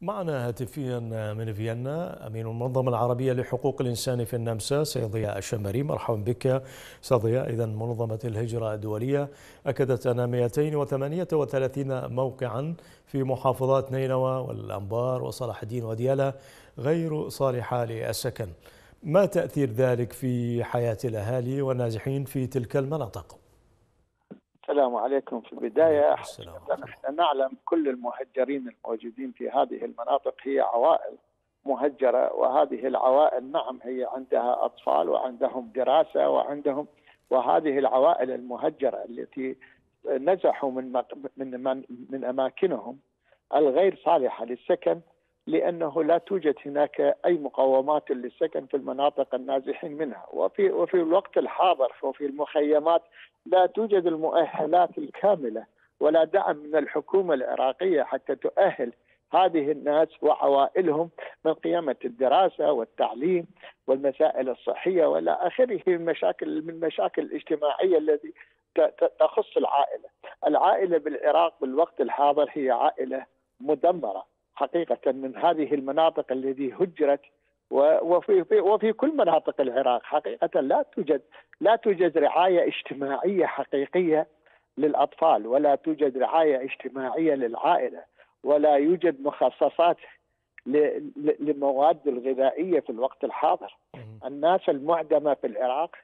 معنا هاتفيا من فيينا أمين المنظمة العربية لحقوق الإنسان في النمسا سيد ضياء الشمري مرحبا بك سيد ضياء. إذا منظمة الهجرة الدولية أكدت أن 238 موقعا في محافظات نينوى والأنبار وصلاح الدين وديالة غير صالحة للسكن. ما تأثير ذلك في حياة الأهالي والنازحين في تلك المناطق؟ السلام عليكم في البداية. نحن نعلم كل المهجرين الموجودين في هذه المناطق هي عوائل مهجرة وهذه العوائل نعم هي عندها أطفال وعندهم دراسة وعندهم وهذه العوائل المهجرة التي نزحوا من من من, من أماكنهم الغير صالحة للسكن لأنه لا توجد هناك أي مقومات للسكن في المناطق النازحين منها. وفي وفي الوقت الحاضر وفي المخيمات لا توجد المؤهلات الكاملة ولا دعم من الحكومة العراقية حتى تؤهل هذه الناس وعوائلهم من قيامة الدراسة والتعليم والمسائل الصحية وإلى آخره من مشاكل من المشاكل الاجتماعية التي تخص العائلة. العائلة بالعراق بالوقت الحاضر هي عائلة مدمرة حقيقة من هذه المناطق التي هجرت وفي وفي كل مناطق العراق حقيقة لا توجد لا توجد رعاية اجتماعية حقيقية للأطفال ولا توجد رعاية اجتماعية للعائلة ولا يوجد مخصصات للمواد الغذائية في الوقت الحاضر. الناس المعدمة في العراق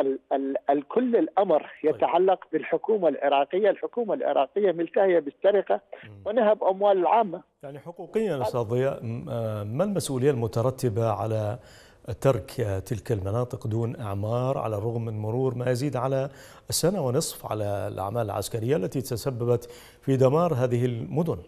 معدمة حقيقة الكل الأمر طيب. يتعلق بالحكومة العراقية، الحكومة العراقية ملتهية بالسرقة ونهب أموال العامه. يعني حقوقيا أستاذ ضياء ما المسؤولية المترتبة على ترك تلك المناطق دون إعمار على الرغم من مرور ما يزيد على سنة ونصف على الأعمال العسكرية التي تسببت في دمار هذه المدن؟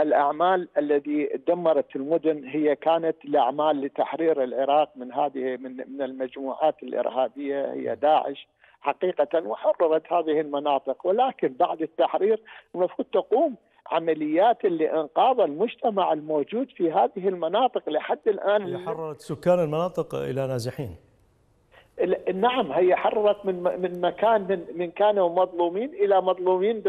الأعمال التي دمرت المدن هي كانت الاعمال لتحرير العراق من هذه من من المجموعات الإرهابية هي داعش حقيقة وحررت هذه المناطق. ولكن بعد التحرير المفروض تقوم عمليات لإنقاذ المجتمع الموجود في هذه المناطق لحد الآن. هي حررت سكان المناطق إلى نازحين. نعم هي حررت من من مكان من من كانوا مظلومين إلى مظلومين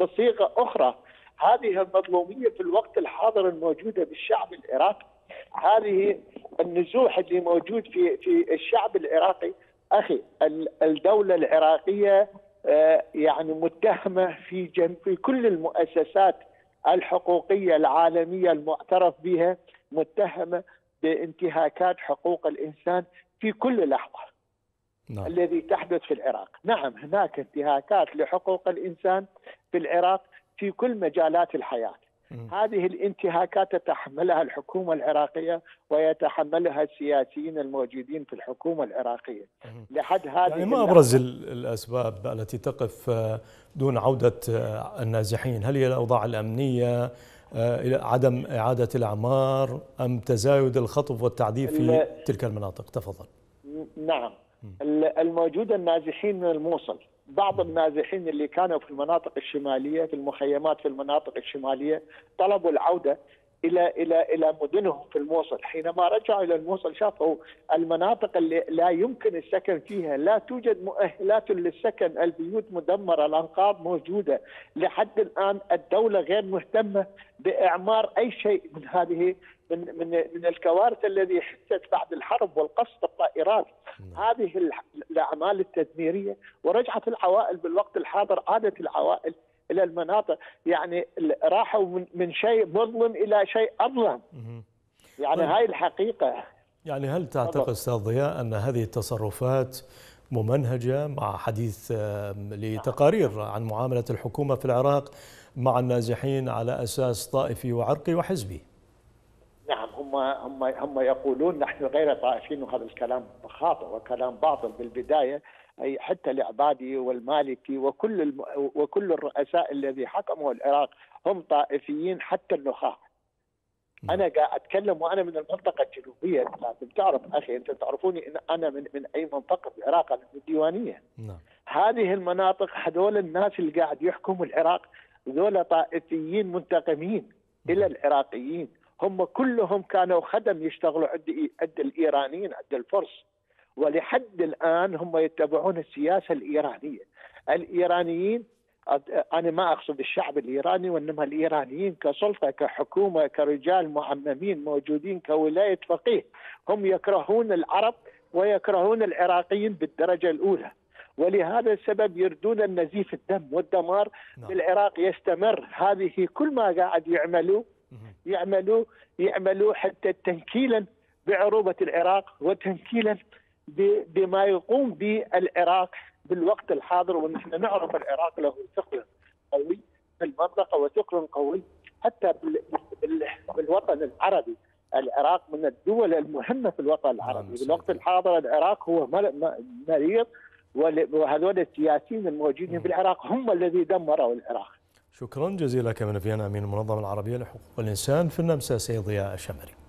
بصيغة أخرى. هذه المظلومية في الوقت الحاضر الموجودة بالشعب العراقي. هذه النزوح اللي موجود في في الشعب العراقي. أخي الدولة العراقية آه، يعني متهمة في في كل المؤسسات الحقوقية العالمية المعترف بها متهمة بانتهاكات حقوق الإنسان في كل لحظه نعم. الذي تحدث في العراق. نعم هناك انتهاكات لحقوق الإنسان في العراق. في كل مجالات الحياة. هذه الانتهاكات تتحملها الحكومة العراقية ويتحملها السياسيين الموجودين في الحكومة العراقية. لحد هذه يعني ما أبرز الأسباب التي تقف آه، دون عودة آه، النازحين؟ هل هي الأوضاع الأمنية آه، عدم إعادة الأعمار أم تزايد الخطف والتعذيب في تلك المناطق؟ تفضل. نعم. الموجود النازحين من الموصل. بعض النازحين اللي كانوا في المناطق الشمالية في المخيمات في المناطق الشمالية طلبوا العودة إلى إلى إلى مدنهم في الموصل، حينما رجعوا إلى الموصل شافوا المناطق اللي لا يمكن السكن فيها، لا توجد مؤهلات للسكن، البيوت مدمرة، الأنقاض موجودة، لحد الآن الدولة غير مهتمة بإعمار أي شيء من هذه من من من الكوارث الذي حدثت بعد الحرب والقصف الطائرات. نعم. هذه الأعمال التدميرية ورجعت العوائل بالوقت الحاضر عادت العوائل إلى المناطق. يعني راحوا من, شيء مظلم إلى شيء أظلم. يعني طيب. هاي الحقيقة. يعني هل تعتقد أستاذ ضياء أن هذه التصرفات ممنهجة مع حديث لتقارير عن معاملة الحكومة في العراق مع النازحين على أساس طائفي وعرقي وحزبي؟ هم هم هم يقولون نحن غير طائفين وهذا الكلام خاطئ وكلام باطل بالبداية. أي حتى العبادي والمالكي وكل الم... وكل الرؤساء الذي حكموا العراق هم طائفيين حتى النخاع. أنا قاعد أتكلم وأنا من المنطقة الجنوبية. لازم تعرف أخي أنت تعرفوني إن أنا من من أي منطقة في العراق؟ أنا من الديوانية. نعم. هذه المناطق هذول الناس اللي قاعد يحكموا العراق ذولا طائفيين منتقمين إلى العراقيين. هم كلهم كانوا خدم يشتغلوا عند عند الإيرانيين عند الفرس. ولحد الآن هم يتبعون السياسة الإيرانية. الإيرانيين أنا ما أقصد الشعب الإيراني وإنما الإيرانيين كسلطة كحكومة كرجال معممين موجودين كولاية فقيه. هم يكرهون العرب ويكرهون العراقيين بالدرجة الأولى. ولهذا السبب يردون النزيف الدم والدمار نعم. بالعراق. يستمر. هذه كل ما قاعد يعملوا يعملوا يعملوا حتى تنكيلا بعروبة العراق وتنكيلا بما يقوم به العراق بالوقت الحاضر ونحن نعرف العراق له ثقل قوي في المنطقة وثقل قوي حتى بالوطن العربي. العراق من الدول المهمة في الوطن العربي. نعم، بالوقت الحاضر العراق هو مريض وهذول السياسيين الموجودين بالعراق هم الذي دمروا العراق. شكرا جزيلا كما من أمين المنظمة العربية لحقوق الإنسان. في النمسا سيد ضياء الشمري